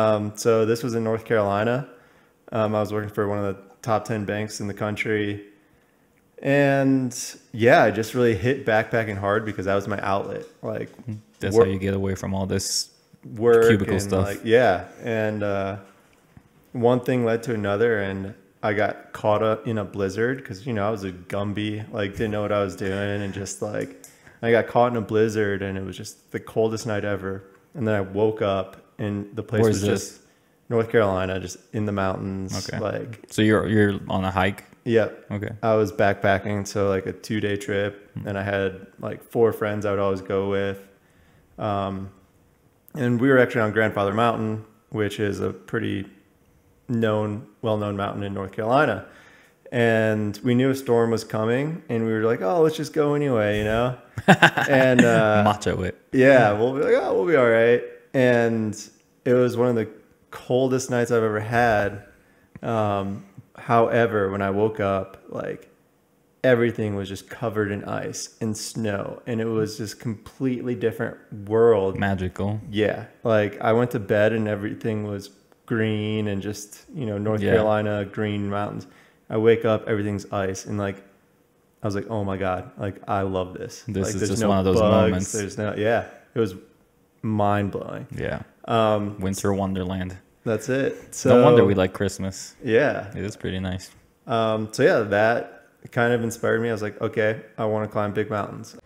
Um, so this was in North Carolina. Um, I was working for one of the top 10 banks in the country. And yeah, I just really hit backpacking hard because that was my outlet. Like That's work, how you get away from all this. work cubicle and, stuff. Like, yeah. And uh, one thing led to another. And I got caught up in a blizzard because, you know, I was a Gumby, like didn't know what I was doing. And just like, I got caught in a blizzard and it was just the coldest night ever. And then I woke up and the place was this? just North Carolina, just in the mountains. Okay. Like, So you're you're on a hike. yep. Okay. I was backpacking, so like a two day trip, and I had like four friends I would always go with. Um, and we were actually on Grandfather Mountain, which is a pretty known, well known mountain in North Carolina. And we knew a storm was coming, and we were like, oh, let's just go anyway, you know? and uh, Macho it. yeah, we'll be like, oh, we'll be all right. And it was one of the coldest nights I've ever had. Um, however, when I woke up, like everything was just covered in ice and snow, and it was just completely different world. Magical. Yeah, like I went to bed and everything was green and just you know North Yeah. Carolina green mountains. I wake up, everything's ice, and like I was like, oh my god, like I love this. This like, is just no one of those bugs, moments. There's no, yeah, it was mind blowing. Yeah. Um, Winter wonderland. that's it. So no wonder we like Christmas. Yeah. It is pretty nice. Um, so yeah, that kind of inspired me. I was like, okay, I want to climb big mountains.